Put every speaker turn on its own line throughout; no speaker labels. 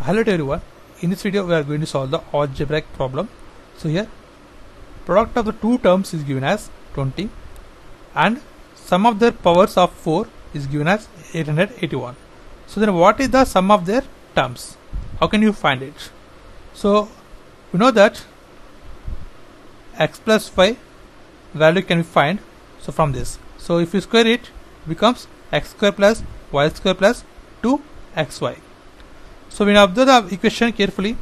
Hello to everyone. In this video we are going to solve the algebraic problem. So here product of the two terms is given as 20 and sum of their powers of 4 is given as 881. So then what is the sum of their terms? How can you find it? So we know that x plus y value can be find so from this. So if you square it, it becomes x square plus y square plus 2xy. So when you observe the equation carefully,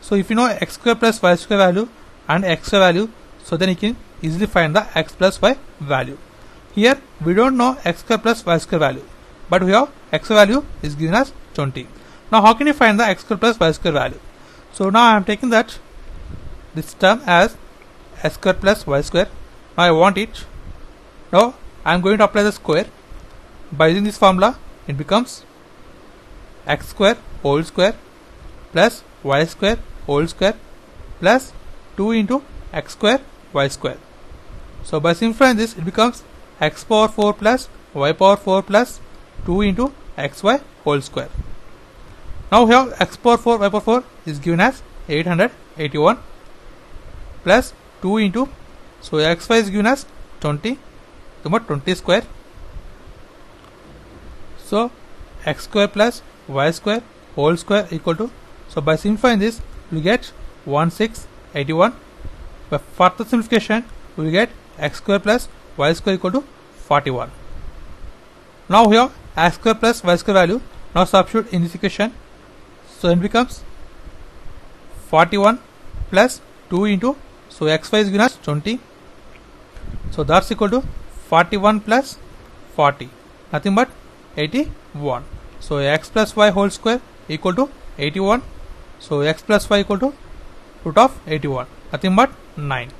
so if you know x square plus y square value and x square value, so then you can easily find the x plus y value. Here we don't know x square plus y square value, but we have x value is given as 20. Now how can you find the x square plus y square value? So now I am taking that this term as x square plus y square. Now I want it. Now I am going to apply the square. By using this formula, it becomes x square whole square plus y square whole square plus 2 into x square y square. So by simplifying this, it becomes x power 4 plus y power 4 plus 2 into xy whole square. Now here x power 4 y power 4 is given as 881 plus 2 into so xy is given as 20 to 20 square. So x square plus y square whole square equal to so by simplifying this we get 1681 by further simplification we get x square plus y square equal to 41 now here x square plus y square value now substitute in this equation. So it becomes 41 plus 2 into so xy is given as 20 so that's equal to 41 plus 40 nothing but 81 so x plus y whole square equal to 81 so x plus y equal to root of 81 nothing but 9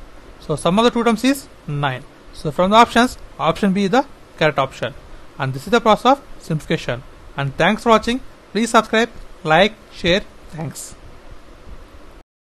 so sum of the two terms is 9 so from the options option b is the correct option. And this is the process of simplification. And thanks for watching. Please subscribe like share. Thanks